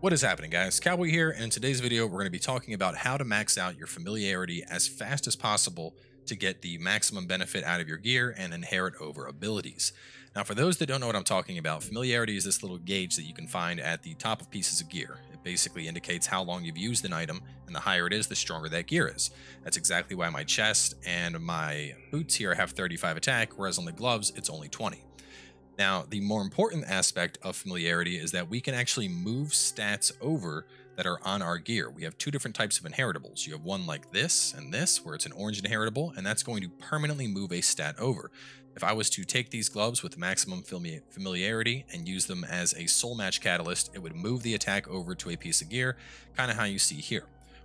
What is happening guys? Cowboy here, and in today's video we're going to be talking about how to max out your familiarity as fast as possible to get the maximum benefit out of your gear and inheritable abilities. Now for those that don't know what I'm talking about, familiarity is this little gauge that you can find at the top of pieces of gear. It basically indicates how long you've used an item, and the higher it is, the stronger that gear is. That's exactly why my chest and my boots here have 35 attack, whereas on the gloves it's only 20. Now, the more important aspect of familiarity is that we can actually move stats over that are on our gear. We have two different types of inheritables. You have one like this and this, where it's an orange inheritable, and that's going to permanently move a stat over. If I was to take these gloves with maximum familiarity and use them as a soul match catalyst, it would move the attack over to a piece of gear, kind of how you see here.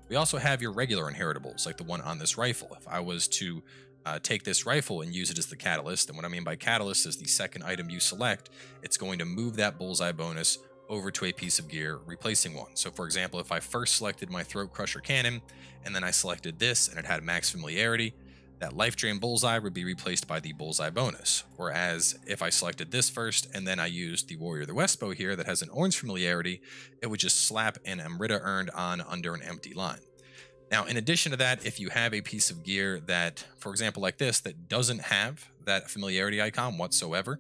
We also have your regular inheritables, like the one on this rifle. If I was to uh, take this rifle and use it as the catalyst. And what I mean by catalyst is the second item you select, it's going to move that bullseye bonus over to a piece of gear, replacing one. So for example, if I first selected my Throat Crusher Cannon, and then I selected this and it had max familiarity, that Life Drain Bullseye would be replaced by the Bullseye bonus. Whereas if I selected this first and then I used the Warrior of the West bow here that has an orange familiarity, it would just slap an Amrita earned on under an empty line. Now, in addition to that, if you have a piece of gear that, for example, like this, that doesn't have that familiarity icon whatsoever,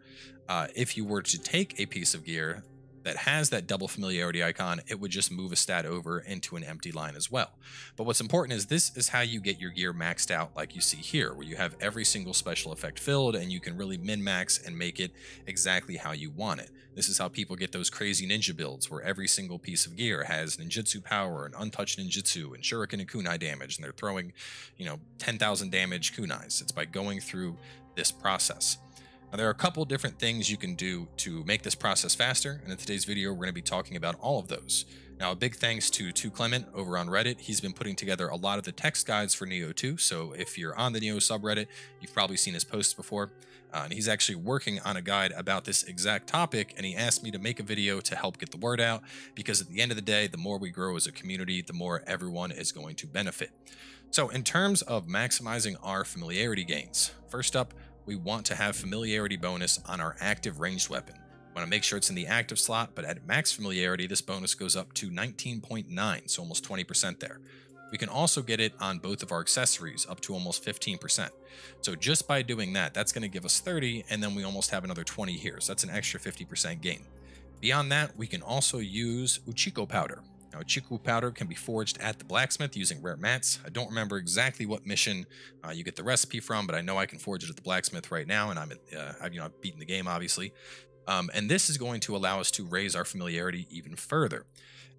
uh, if you were to take a piece of gear that has that double familiarity icon, it would just move a stat over into an empty line as well. But what's important is this is how you get your gear maxed out like you see here, where you have every single special effect filled and you can really min-max and make it exactly how you want it. This is how people get those crazy ninja builds where every single piece of gear has ninjutsu power and untouched ninjutsu and shuriken and kunai damage and they're throwing, you know, 10,000 damage kunais. It's by going through this process. Now, there are a couple different things you can do to make this process faster, and in today's video, we're going to be talking about all of those. Now, a big thanks to 2Clement over on Reddit. He's been putting together a lot of the text guides for Nioh 2, so if you're on the Neo subreddit, you've probably seen his posts before. Uh, and he's actually working on a guide about this exact topic, and he asked me to make a video to help get the word out, because at the end of the day, the more we grow as a community, the more everyone is going to benefit. So in terms of maximizing our familiarity gains, first up, we want to have familiarity bonus on our active ranged weapon. We want to make sure it's in the active slot, but at max familiarity, this bonus goes up to 19.9, so almost 20% there. We can also get it on both of our accessories, up to almost 15%. So just by doing that, that's going to give us 30, and then we almost have another 20 here, so that's an extra 50% gain. Beyond that, we can also use Uchiko powder. Now, Uchiko powder can be forged at the blacksmith using rare mats. I don't remember exactly what mission uh, you get the recipe from, but I know I can forge it at the blacksmith right now, and I'm, uh, I've, you know, I've beaten the game, obviously. Um, and this is going to allow us to raise our familiarity even further.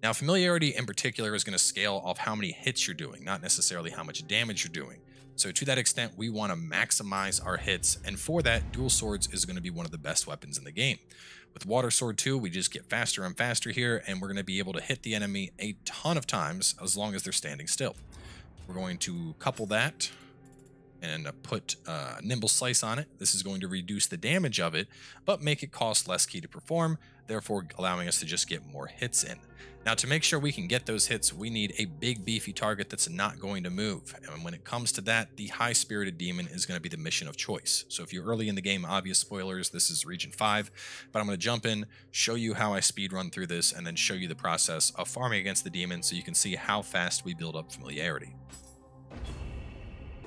Now, familiarity in particular is going to scale off how many hits you're doing, not necessarily how much damage you're doing. So to that extent, we want to maximize our hits, and for that, dual swords is going to be one of the best weapons in the game. With Water Sword 2, we just get faster and faster here, and we're going to be able to hit the enemy a ton of times as long as they're standing still. We're going to couple that and put uh, Nimble Slice on it. This is going to reduce the damage of it, but make it cost less Ki to perform, therefore allowing us to just get more hits in. Now to make sure we can get those hits, we need a big beefy target that's not going to move. And when it comes to that, the High Spirited Demon is going to be the mission of choice. So if you're early in the game, obvious spoilers, this is Region 5, but I'm going to jump in, show you how I speed run through this, and then show you the process of farming against the demon so you can see how fast we build up familiarity.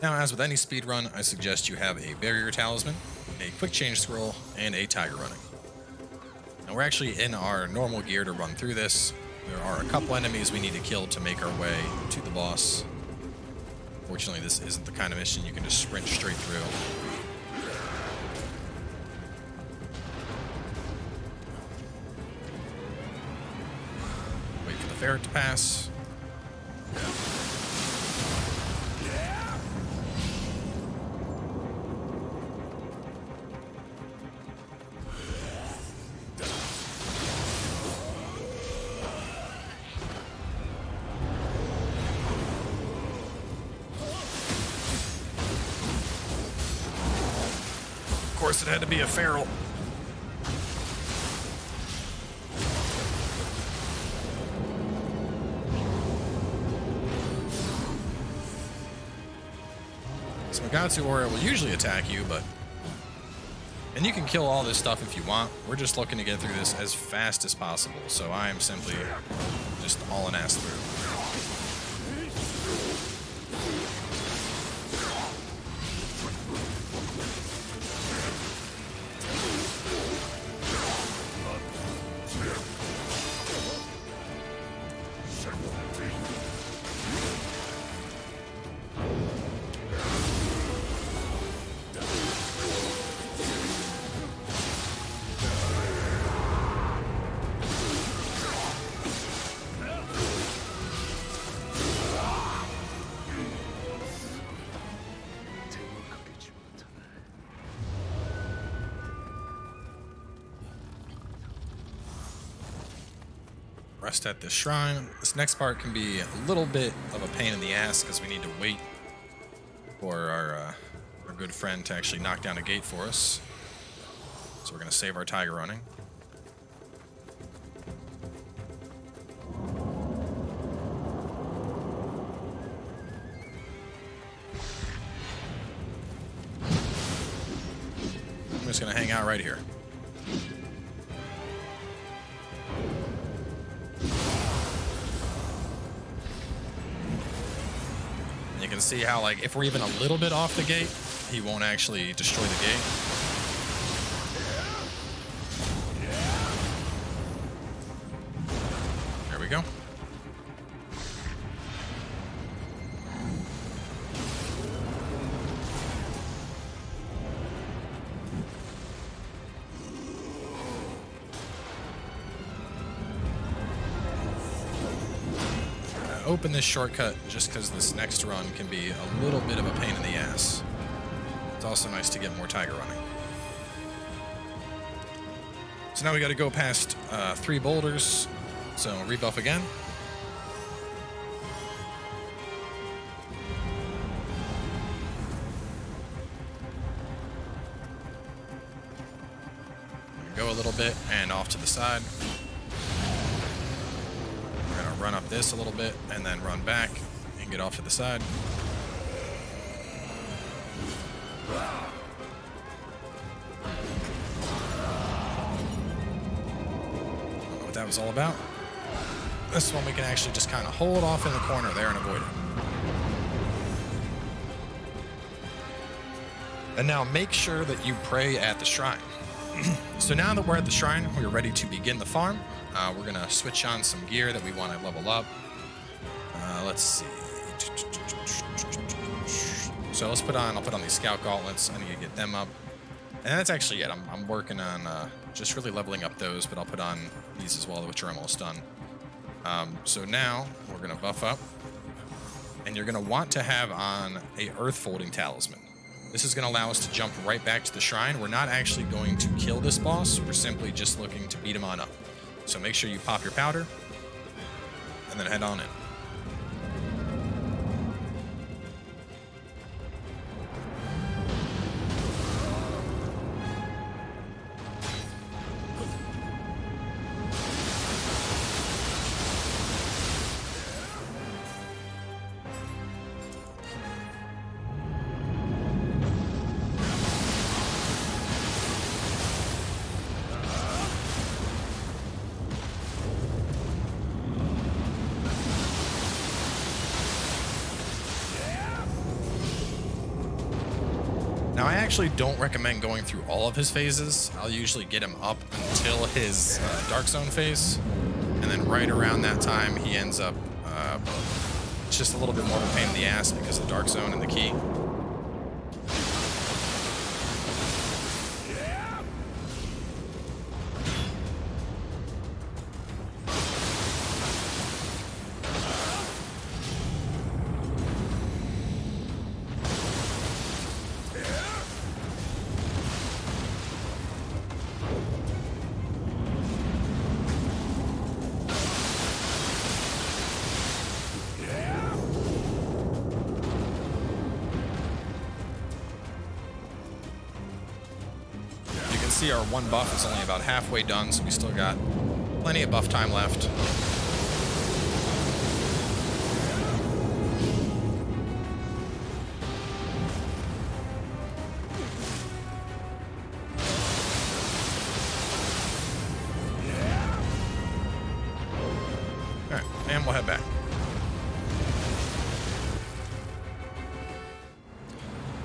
Now, as with any speed run, I suggest you have a Barrier Talisman, a Quick Change Scroll, and a Tiger Running. Now, we're actually in our normal gear to run through this. There are a couple enemies we need to kill to make our way to the boss. Fortunately, this isn't the kind of mission you can just sprint straight through. Wait for the ferret to pass. Course it had to be a feral. Smagatsu Aura will usually attack you, but... And you can kill all this stuff if you want. We're just looking to get through this as fast as possible, so I am simply just all an ass through. Rest at the shrine. This next part can be a little bit of a pain in the ass because we need to wait for our, uh, our good friend to actually knock down a gate for us. So we're going to save our tiger running. I'm just going to hang out right here. You can see how, like, if we're even a little bit off the gate, he won't actually destroy the gate. Open this shortcut just because this next run can be a little bit of a pain in the ass. It's also nice to get more tiger running. So now we got to go past uh, three boulders. So rebuff again. Go a little bit and off to the side run up this a little bit and then run back and get off to the side. what that was all about. This one we can actually just kind of hold off in the corner there and avoid it. And now make sure that you pray at the shrine. so now that we're at the shrine, we're ready to begin the farm. Uh, we're gonna switch on some gear that we want to level up. Uh, let's see. So let's put on. I'll put on these scout gauntlets. I need to get them up. And that's actually it. I'm, I'm working on uh, just really leveling up those, but I'll put on these as well, which are almost done. Um, so now we're gonna buff up, and you're gonna want to have on a earth folding talisman. This is going to allow us to jump right back to the shrine. We're not actually going to kill this boss. We're simply just looking to beat him on up. So make sure you pop your powder and then head on in. Now, I actually don't recommend going through all of his phases. I'll usually get him up until his uh, Dark Zone phase, and then right around that time, he ends up. Uh, just a little bit more of a pain in the ass because of the Dark Zone and the Ki. See our one buff is only about halfway done, so we still got plenty of buff time left. Alright. and we'll head back.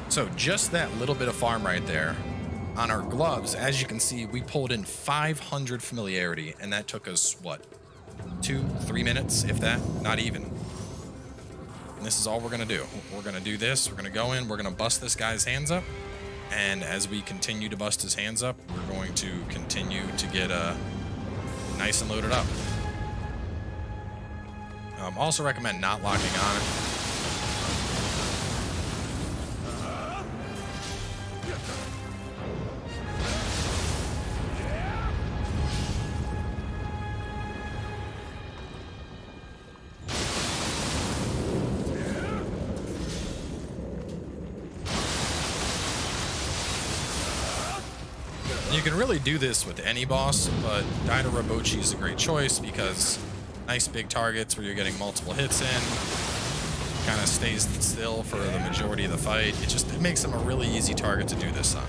So just that little bit of farm right there. On our gloves, as you can see, we pulled in 500 familiarity, and that took us, what, two, three minutes, if that? Not even. And this is all we're going to do. We're going to do this. We're going to go in. We're going to bust this guy's hands up. And as we continue to bust his hands up, we're going to continue to get uh, nice and loaded up. Um, also recommend not locking on. You can really do this with any boss, but Daidarabotchi is a great choice because nice big targets where you're getting multiple hits in, kind of stays still for the majority of the fight. It just it makes him a really easy target to do this on.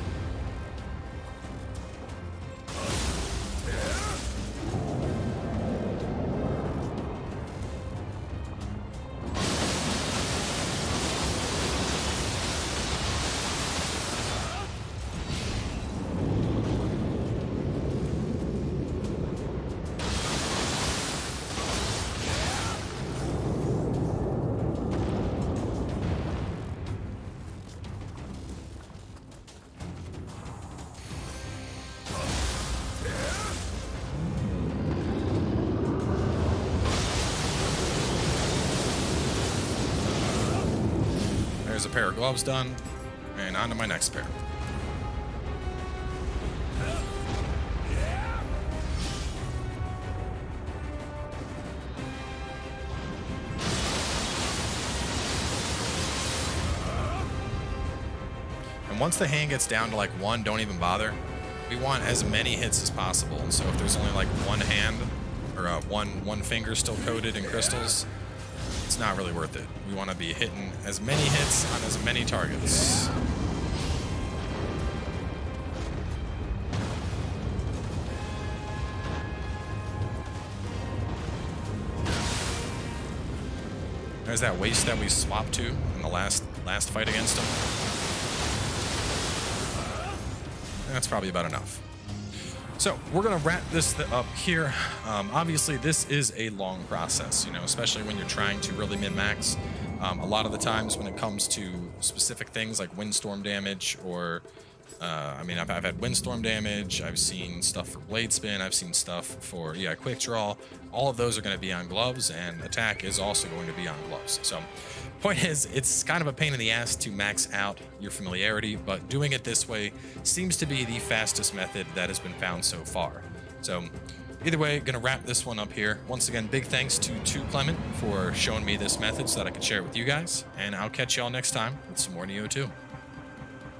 There's a pair of gloves done, and on to my next pair. And once the hand gets down to like one, don't even bother. We want as many hits as possible. And so if there's only like one hand or uh, one one finger still coated in crystals, it's not really worth it. We want to be hitting as many hits on as many targets. There's that waste that we swapped to in the last last fight against him. That's probably about enough. So we're gonna wrap this up here. Um, obviously, this is a long process, you know, especially when you're trying to really min-max. Um, a lot of the times when it comes to specific things like windstorm damage or uh, I mean, I've, I've, had windstorm damage. I've seen stuff for blade spin. I've seen stuff for yeah, quick draw. All of those are going to be on gloves, and attack is also going to be on gloves. So, point is, it's kind of a pain in the ass to max out your familiarity, but doing it this way seems to be the fastest method that has been found so far. So, either way, gonna wrap this one up here. Once again, big thanks to 2 Clement for showing me this method so that I could share it with you guys, and I'll catch y'all next time with some more Nioh 2.